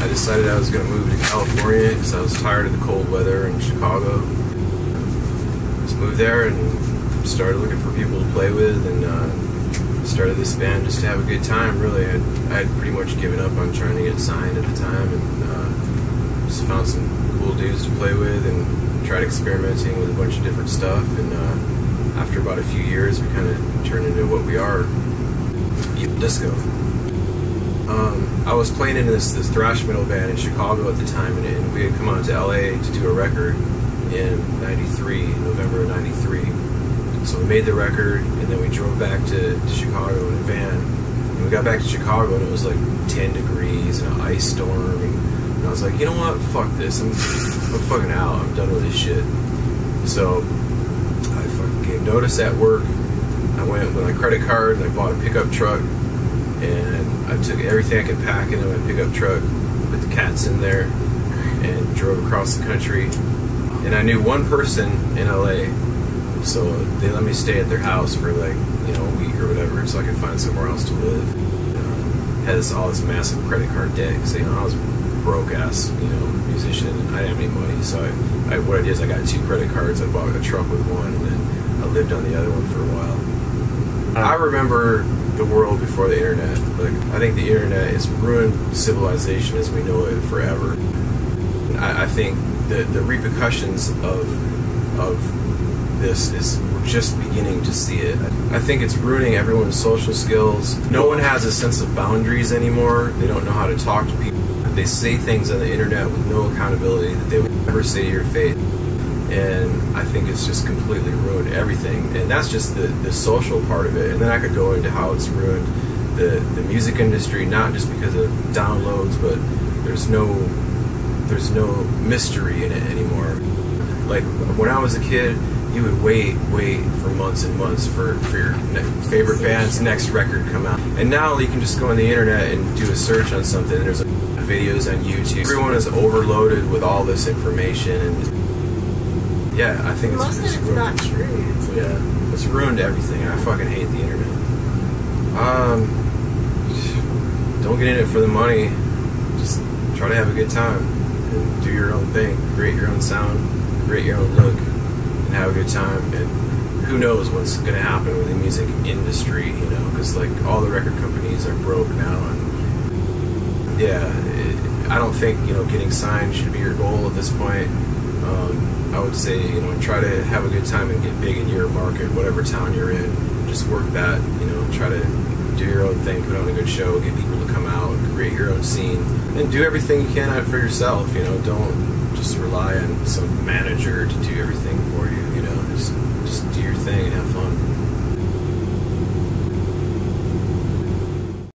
I decided I was going to move to California because I was tired of the cold weather in Chicago. Just moved there and started looking for people to play with and uh, started this band just to have a good time. Really, I, I had pretty much given up on trying to get signed at the time and uh, just found some cool dudes to play with and tried experimenting with a bunch of different stuff. And uh, after about a few years, we kind of turned into what we are, Disco. Um, I was playing in this, this thrash metal band in Chicago at the time, and, and we had come out to LA to do a record in '93, November of '93. So we made the record, and then we drove back to, to Chicago in a van. And we got back to Chicago, and it was like 10 degrees and an ice storm. And, I was like, you know what? Fuck this. I'm, I'm fucking out. I'm done with this shit. So I fucking gave notice at work. I went with my credit card and I bought a pickup truck and I took everything I could pack into my pickup truck, put the cats in there, and drove across the country. And I knew one person in LA, so they let me stay at their house for like you know a week or whatever, so I could find somewhere else to live. Um, had this all this massive credit card debt because you know I was broke ass you know musician and I didn't have any money, so I, I what I did is I got two credit cards. I bought a truck with one, and then I lived on the other one for a while. I remember the world before the internet. Like I think the internet has ruined civilization as we know it forever. I, I think the the repercussions of of this is we're just beginning to see it. I think it's ruining everyone's social skills. No one has a sense of boundaries anymore. They don't know how to talk to people. They say things on the internet with no accountability that they would never say to your face and I think it's just completely ruined everything. And that's just the, the social part of it. And then I could go into how it's ruined the, the music industry, not just because of downloads, but there's no there's no mystery in it anymore. Like when I was a kid, you would wait, wait for months and months for, for your ne- favorite band's next record come out. And now you can just go on the internet and do a search on something. And there's videos on YouTube. Everyone is overloaded with all this information and yeah, I think it's, Most of it's it's not true. Too. Yeah, it's ruined everything. I fucking hate the internet. Um, don't get in it for the money. Just try to have a good time and do your own thing. Create your own sound, create your own look, and have a good time. And who knows what's going to happen with the music industry? You know, because like all the record companies are broke now, and yeah, it, I don't think you know getting signed should be your goal at this point. I would say, you know, try to have a good time and get big in your market, whatever town you're in. Just work that, you know, try to do your own thing, put on a good show, get people to come out, create your own scene, and do everything you can for yourself. You know, don't just rely on some manager to do everything for you.